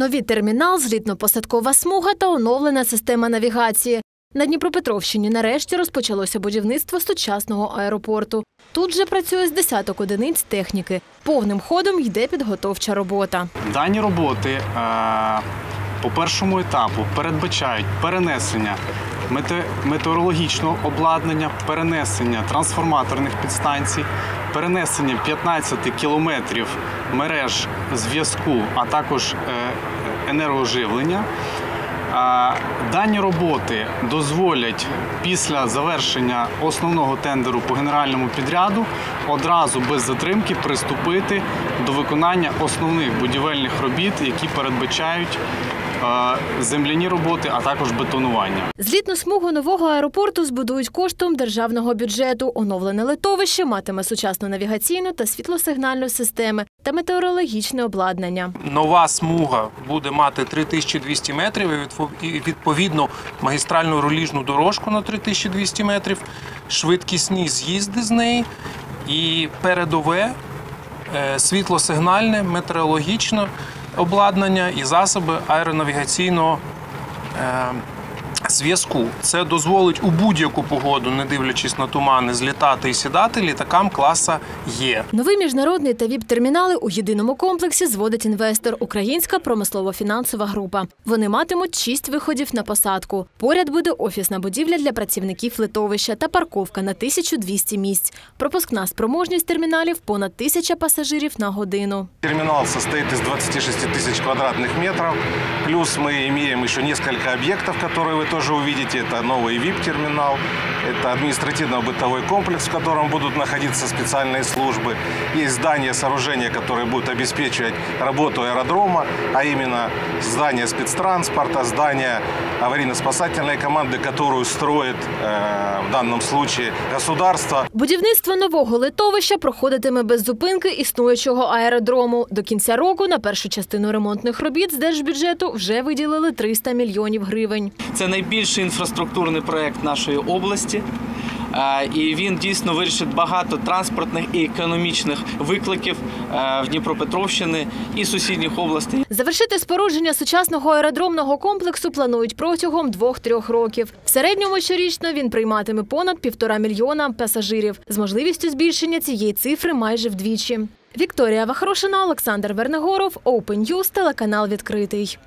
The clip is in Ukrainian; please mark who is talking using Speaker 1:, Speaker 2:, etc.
Speaker 1: Нові термінал, злітно-посадкова смуга та оновлена система навігації. На Дніпропетровщині нарешті розпочалося будівництво сучасного аеропорту. Тут же працює з десяток одиниць техніки. Повним ходом йде підготовча робота.
Speaker 2: Дані роботи е, по першому етапу передбачають перенесення метеорологічного обладнання, перенесення трансформаторних підстанцій, перенесення 15 кілометрів мереж зв'язку, а також е, енергоживлення. Дані роботи дозволять після завершення основного тендеру по генеральному підряду одразу без затримки приступити до виконання основних будівельних робіт, які передбачають земляні роботи, а також бетонування.
Speaker 1: Злітну смугу нового аеропорту збудують коштом державного бюджету. Оновлене литовище матиме сучасну навігаційну та світлосигнальну системи та метеорологічне обладнання.
Speaker 3: Нова смуга буде мати 3200 метрів і відповідно магістральну руліжну дорожку на 3200 метрів, швидкісні з'їзди з неї і передове е, світлосигнальне, метеорологічне обладнання і засоби аеронавігаційного е, зв'язку. Це дозволить у будь-яку погоду, не дивлячись на тумани, злітати і сідати літакам класа Є.
Speaker 1: Новий міжнародний та віп-термінали у єдиному комплексі зводить інвестор Українська промислово-фінансова група. Вони матимуть шість виходів на посадку. Поряд буде офісна будівля для працівників литовища та парковка на 1200 місць. Пропускна спроможність терміналів понад тисяча пасажирів на годину.
Speaker 4: Терминал состоит из 26 тысяч квадратных метров. Плюс мы имеем еще несколько объектов, которые вы тоже увидите. Это новый VIP-терминал, это административно-бытовой комплекс, в котором будут находиться специальные службы. Есть здание, сооружение, которое будет обеспечивать работу аэродрома, а именно здание спецтранспорта, здание аварийно-спасательной команды, которую строит э, в данном случае государство.
Speaker 1: Будівництво нового литовища проходитиме без зупинки існуючого аеродрому. До кінця року на першу частину ремонтних робіт з держбюджету вже виділили 300 мільйонів гривень.
Speaker 5: Це найбільший інфраструктурний проект нашої області. Е, І він дійсно вирішить багато транспортних і економічних викликів е, в Дніпропетровщини і сусідніх областей.
Speaker 1: Завершити спорудження сучасного аеродромного комплексу планують протягом двох-трьох років. В середньому щорічно він прийматиме понад півтора мільйона пасажирів з можливістю збільшення цієї цифри майже вдвічі. Вікторія Вахрошина, Олександр Вернегоров, Open News, телеканал відкритий.